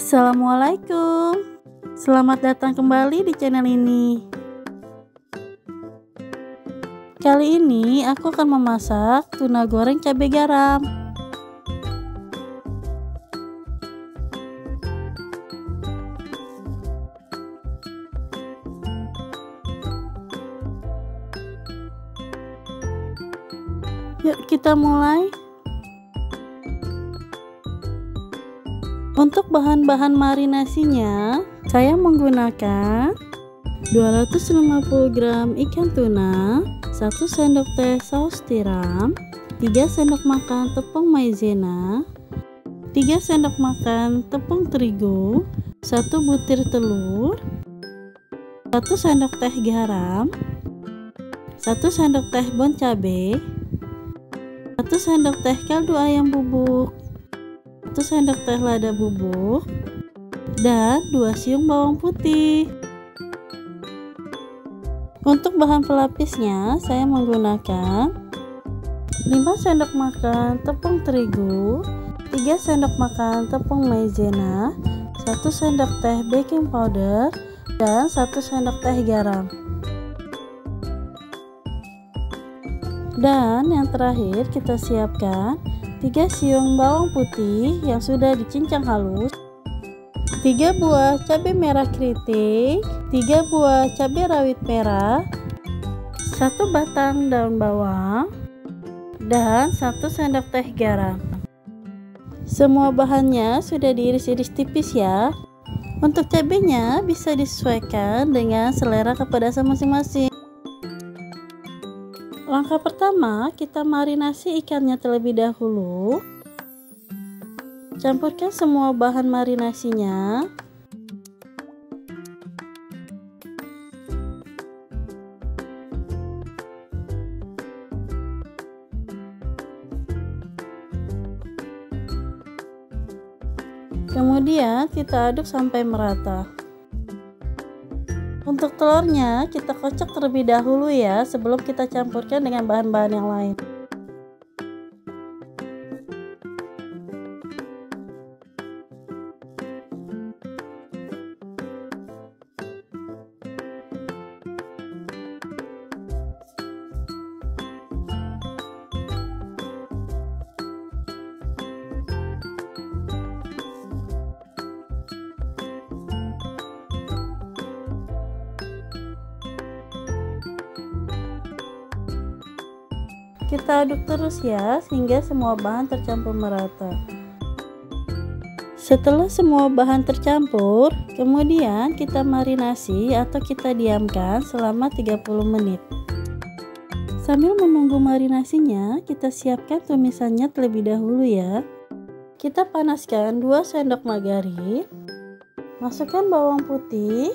Assalamualaikum. Selamat datang kembali di channel ini. Kali ini aku akan memasak tuna goreng cabai garam. Yuk kita mulai Untuk bahan-bahan marinasinya, saya menggunakan 250 gram ikan tuna, 1 sendok teh saus tiram, 3 sendok makan tepung maizena, 3 sendok makan tepung terigu, 1 butir telur, 1 sendok teh garam, 1 sendok teh bon cabai, 1 sendok teh kaldu ayam bubuk, 1 sendok teh lada bubuk dan 2 siung bawang putih. Untuk bahan pelapisnya saya menggunakan 5 sendok makan tepung terigu 3 sendok makan tepung maizena 1 sendok teh baking powder dan 1 sendok teh garam. Dan yang terakhir kita siapkan 3 siung bawang putih yang sudah dicincang halus 3 buah cabai merah keriting 3 buah cabai rawit merah 1 batang daun bawang dan 1 sendok teh garam. Semua bahannya sudah diiris-iris tipis ya. Untuk cabenya bisa disesuaikan dengan selera kepedasan masing-masing Langkah pertama, kita marinasi ikannya terlebih dahulu. Campurkan semua bahan marinasinya. Kemudian kita aduk sampai merata. Untuk telurnya kita kocok terlebih dahulu ya sebelum kita campurkan dengan bahan-bahan yang lain. Kita aduk terus ya sehingga semua bahan tercampur merata. Setelah semua bahan tercampur, kemudian kita marinasi atau kita diamkan selama 30 menit. Sambil menunggu marinasinya, kita siapkan tumisannya terlebih dahulu ya. Kita panaskan 2 sendok margarin. Masukkan bawang putih.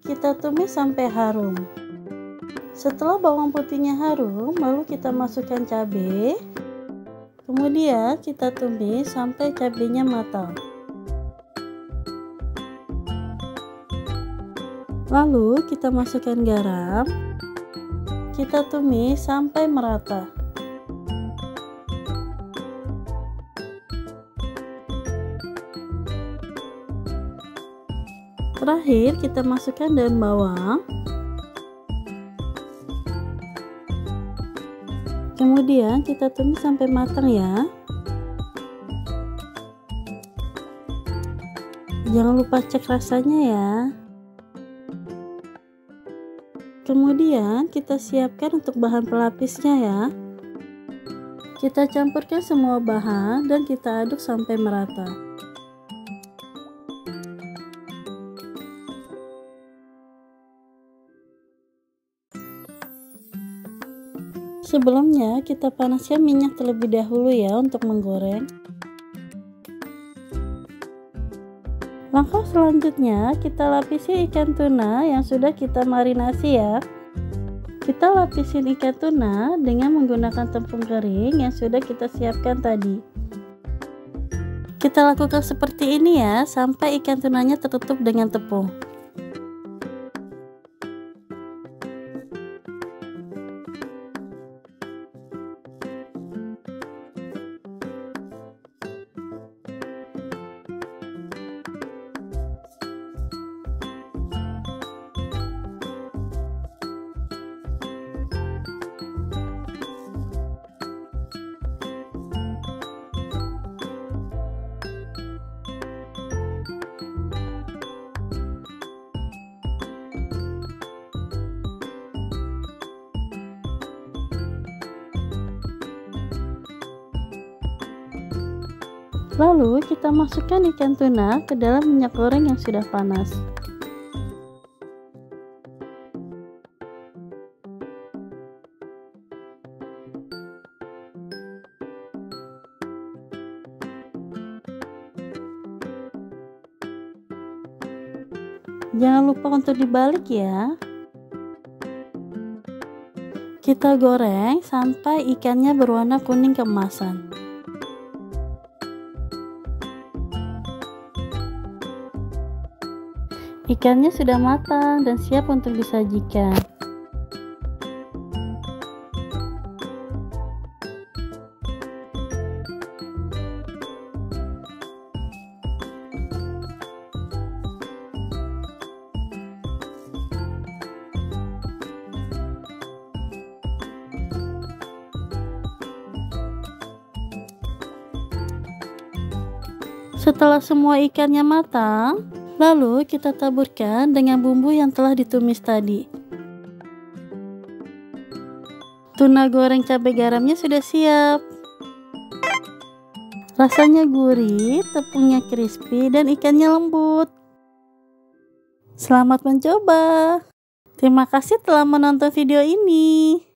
Kita tumis sampai harum. Setelah bawang putihnya harum, lalu kita masukkan cabai. Kemudian kita tumis sampai cabainya matang. Lalu kita masukkan garam. Kita tumis sampai merata. Terakhir kita masukkan daun bawang kemudian kita tumis sampai matang ya. Jangan lupa cek rasanya ya. Kemudian kita siapkan untuk bahan pelapisnya ya. Kita campurkan semua bahan dan kita aduk sampai merata Sebelumnya kita panaskan minyak terlebih dahulu ya untuk menggoreng. Langkah selanjutnya kita lapisi ikan tuna yang sudah kita marinasi ya. Kita lapisin ikan tuna dengan menggunakan tepung kering yang sudah kita siapkan tadi. Kita lakukan seperti ini ya sampai ikan tunanya tertutup dengan tepung. Lalu kita masukkan ikan tuna ke dalam minyak goreng yang sudah panas. Jangan lupa untuk dibalik ya. Kita goreng sampai ikannya berwarna kuning keemasan. Ikannya sudah matang dan siap untuk disajikan. Setelah semua ikannya matang, lalu kita taburkan dengan bumbu yang telah ditumis tadi. Tuna goreng cabai garamnya sudah siap. Rasanya gurih, tepungnya crispy, dan ikannya lembut. Selamat mencoba. Terima kasih telah menonton video ini.